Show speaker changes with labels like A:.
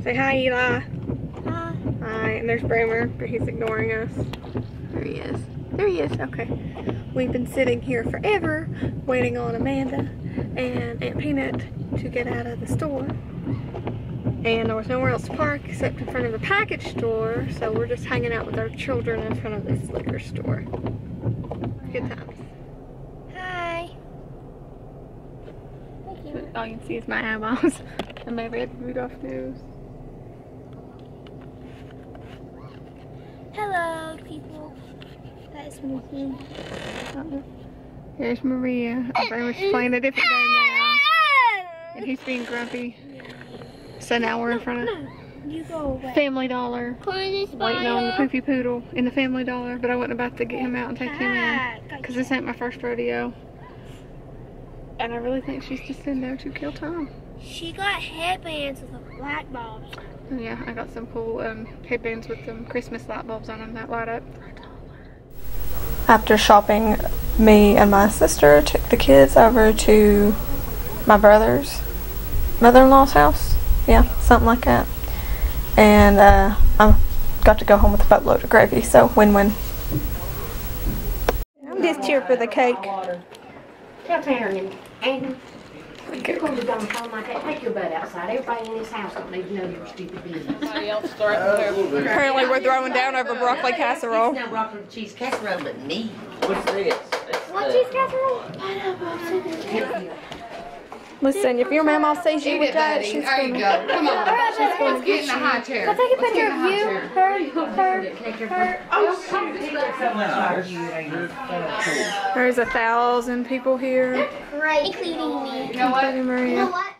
A: Say hi, Eli.
B: Hi.
A: Hi, and there's Bramer, but he's ignoring us. There he is. There he is. Okay. We've been sitting here forever waiting on Amanda and Aunt Peanut to get out of the store. And there was nowhere else to park except in front of the package store, so we're just hanging out with our children in front of this liquor store. Good times.
B: Hi. Thank you.
A: All you can see is my eyeballs and my red Rudolph nose.
B: Hello, people. That is me.
A: Here's Maria. Bramer's playing a different game now. And he's being grumpy. So now we're in front of
B: You go away.
A: Family Dollar. Waiting on the poopy poodle in the Family Dollar, but I wasn't about to get him out and take him in. Because this ain't my first rodeo. And I really think she's just in there to kill time.
B: She got headbands with black bulbs.
A: Yeah, I got some cool um, headbands with some Christmas light bulbs on them that light up. After shopping, me and my sister took the kids over to my brother's mother-in-law's house. Yeah, something like that. And uh, I got to go home with a boatload of gravy, so win-win. I'm just here for the cake.
C: Tell Taryn and you're going to be on the phone like that. Take your butt outside. Everybody in this house don't need to know your stupid business.
A: Apparently we're throwing down over broccoli casserole.
C: It's no broccoli cheese casserole, but neat.
D: What's this?
B: What cheese casserole?
A: Listen, if your mama says you
E: would
A: with
E: it,
A: that,
E: buddy.
A: she's
E: There you
A: gonna...
E: go. Come on.
B: Alright,
E: Let's get in the high chair.
B: I'll take a picture of
E: high
B: you,
E: chair.
B: her, her, her.
A: Oh, There's a thousand people here.
B: Great. Including me.
E: You know what?
A: Including
B: You
A: Maria.
B: know what?